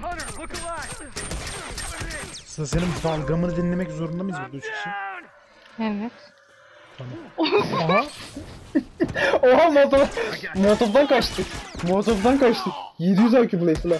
Hunter. Sıla senin balgamını dinlemek zorunda mıyız burada üç kişi? Evet. Aha. Oha Molotov. Molotov'dan kaçtık. Molotov'dan kaçtık. 700 IQ Blaze'la.